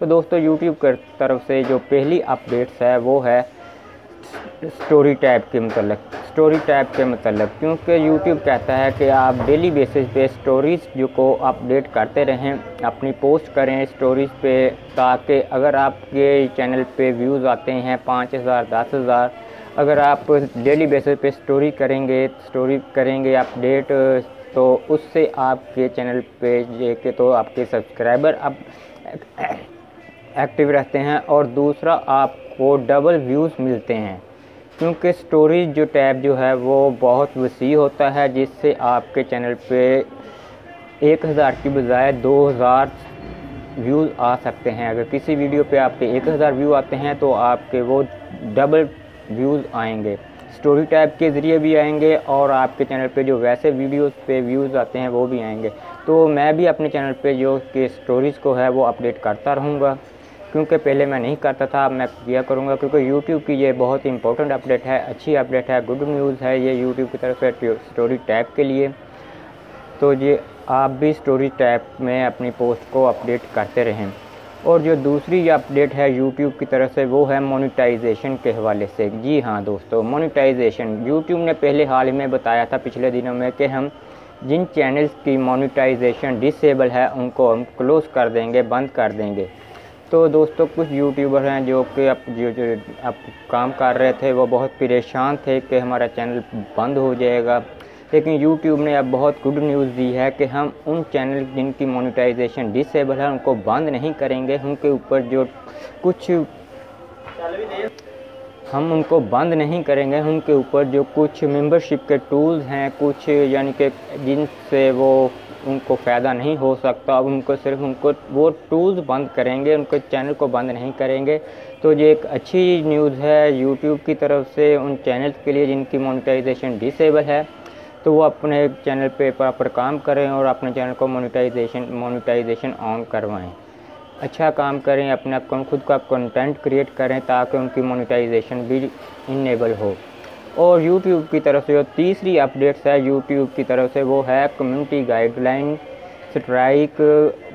तो दोस्तों यूट्यूब की तरफ़ से जो पहली अपडेट्स है, वो है स्टोरी टैब के मतलब स्टोरी टैब के मतलब। क्योंकि यूट्यूब कहता है कि आप डेली बेसिस पे स्टोरीज़ जो को अपडेट करते रहें, अपनी पोस्ट करें स्टोरीज़ पे, ताकि अगर आपके चैनल पे व्यूज़ आते हैं पाँच हज़ार, दस हज़ार, अगर आप डेली बेसिस पे स्टोरी करेंगे स्टोरी करेंगे अपडेट तो उससे आपके चैनल पे के तो आपके सब्सक्राइबर अब एक्टिव रहते हैं और दूसरा आपको डबल व्यूज़ मिलते हैं। क्योंकि स्टोरेज जो टैब जो है वो बहुत वसी होता है, जिससे आपके चैनल पे एक हज़ार की बजाय दो हज़ार व्यूज़ आ सकते हैं। अगर किसी वीडियो पे आपके एक हज़ार व्यू आते हैं तो आपके वो डबल व्यूज़ आएँगे। स्टोरी टैब के ज़रिए भी आएँगे और आपके चैनल पे जो वैसे वीडियोस पे व्यूज़ आते हैं, वो भी आएँगे। तो मैं भी अपने चैनल पे जो कि स्टोरीज़ को है, वो अपडेट करता रहूँगा। क्योंकि पहले मैं नहीं करता था, अब मैं किया करूँगा, क्योंकि यूट्यूब की ये बहुत ही इंपॉर्टेंट अपडेट है, अच्छी अपडेट है गुड न्यूज़ है ये यूट्यूब की तरफ़ से स्टोरी टैप के लिए। तो ये आप भी स्टोरी टैप में अपनी पोस्ट को अपडेट करते रहें। और जो दूसरी अपडेट है यूट्यूब की तरफ़ से, वो है मोनिटाइजेशन के हवाले से। जी हाँ दोस्तों मोनिटाइजेशन यूट्यूब ने पहले हाल ही में बताया था पिछले दिनों में कि हम जिन चैनल्स की मोनिटाइजेशन डिसेबल है, उनको हम क्लोज़ कर देंगे, बंद कर देंगे। तो दोस्तों, कुछ यूट्यूबर हैं जो कि अब जो जो अब काम कर रहे थे, वो बहुत परेशान थे कि हमारा चैनल बंद हो जाएगा। लेकिन यूट्यूब ने अब बहुत गुड न्यूज़ दी है कि हम उन चैनल जिनकी मोनेटाइजेशन डिसेबल है, उनको बंद नहीं करेंगे। उनके ऊपर जो कुछ हम उनको बंद नहीं करेंगे। उनके ऊपर जो कुछ मेंबरशिप के टूल्स हैं, कुछ यानी कि जिनसे वो उनको फ़ायदा नहीं हो सकता। अब उनको सिर्फ़ उनको वो टूल्स बंद करेंगे, उनके चैनल को बंद नहीं करेंगे। तो ये एक अच्छी न्यूज़ है यूट्यूब की तरफ़ से, उन चैनल्स के लिए जिनकी मोनिटाइजेशन डिसेबल है। तो वो अपने चैनल पे प्रॉपर काम करें और अपने चैनल को मोनिटाइजेशन मोनिटाइजेशन ऑन करवाएँ। अच्छा काम करें, अपना खुद का कंटेंट क्रिएट करें ताकि उनकी मोनिटाइजेशन भी इनेबल हो। और यूट्यूब की तरफ़ से जो तीसरी अपडेट्स है यूट्यूब की तरफ़ से वो है कम्युनिटी गाइडलाइन स्ट्राइक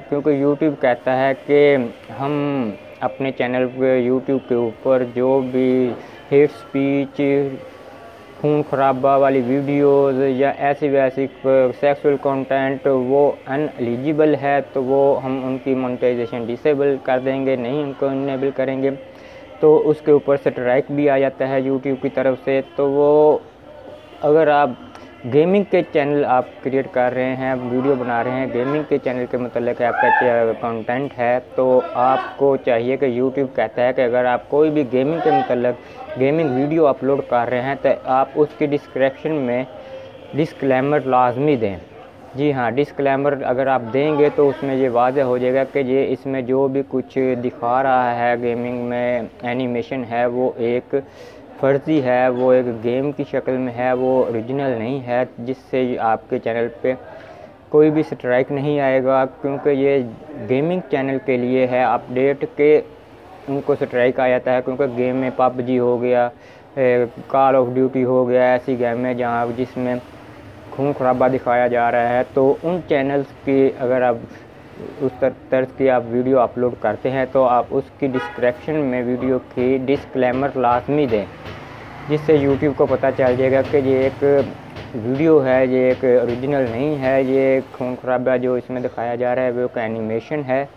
क्योंकि यूट्यूब कहता है कि हम अपने चैनल पे यूट्यूब के ऊपर जो भी हेट स्पीच खून खराबा वाली वीडियोस या ऐसी वैसी सेक्सुअल कंटेंट वो अनएलिजिबल है तो वो हम उनकी मोनेटाइजेशन डिसेबल कर देंगे, नहीं उनको इनेबल करेंगे। तो उसके ऊपर से स्ट्राइक भी आ जाता है यूट्यूब की तरफ़ से। तो वो, अगर आप गेमिंग के चैनल आप क्रिएट कर रहे हैं वीडियो बना रहे हैं गेमिंग के चैनल के मतलब आपका कंटेंट है तो आपको चाहिए कि यूट्यूब कहता है कि अगर आप कोई भी गेमिंग के मतलब गेमिंग वीडियो अपलोड कर रहे हैं तो आप उसके डिस्क्रिप्शन में डिस्क्लेमर लाजमी दें। जी हाँ डिस्क्लेमर अगर आप देंगे तो उसमें ये वाजह हो जाएगा कि ये इसमें जो भी कुछ दिखा रहा है गेमिंग में एनिमेशन है, वो एक फर्जी है, वो एक गेम की शक्ल में है, वो ओरिजिनल नहीं है, जिससे आपके चैनल पे कोई भी स्ट्राइक नहीं आएगा, क्योंकि ये गेमिंग चैनल के लिए है। अपडेट के उनको स्ट्राइक आ जाता है, क्योंकि गेम में पबजी हो गया कॉल ऑफ़ ड्यूटी हो गया, ऐसी गेम है जहाँ जिसमें खून खराबा दिखाया जा रहा है। तो उन चैनल्स की अगर आप उस तर्ज की आप वीडियो अपलोड करते हैं तो आप उसकी डिस्क्रिप्शन में वीडियो की डिस्क्लेमर लाजमी दें, जिससे यूट्यूब को पता चल जाएगा कि ये एक वीडियो है, ये एक ओरिजिनल नहीं है, ये खून खराबा जो इसमें दिखाया जा रहा है, वो एक एनिमेशन है,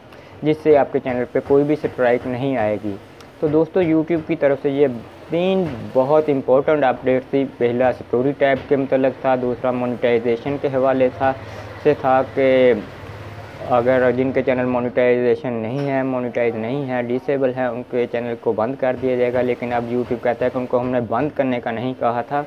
जिससे आपके चैनल पे कोई भी स्ट्राइक नहीं आएगी। तो दोस्तों यूट्यूब की तरफ़ से ये तीन बहुत इंपॉर्टेंट अपडेट थी। पहला स्टोरी टाइप के मतलब था, दूसरा मोनेटाइजेशन के हवाले था, से था कि अगर जिनके चैनल मोनेटाइजेशन नहीं है मोनेटाइज नहीं है डिसेबल है, उनके चैनल को बंद कर दिया जाएगा, लेकिन अब यूट्यूब कहता है कि उनको हमने बंद करने का नहीं कहा था।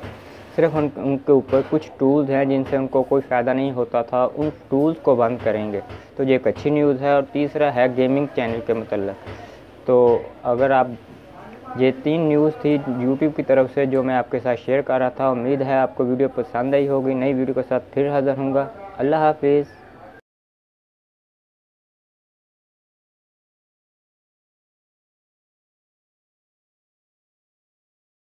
सिर्फ़ उन, उनके ऊपर कुछ टूल्स हैं जिनसे उनको कोई फ़ायदा नहीं होता था, उन टूल्स को बंद करेंगे। तो ये एक अच्छी न्यूज़ है और तीसरा है गेमिंग चैनल के मतलब तो अगर आप ये तीन न्यूज़ थी यूट्यूब की तरफ़ से जो मैं आपके साथ शेयर कर रहा था। उम्मीद है आपको वीडियो पसंद आई होगी, नई वीडियो के साथ फिर हाज़िर हूँगा अल्लाह हाफिज़।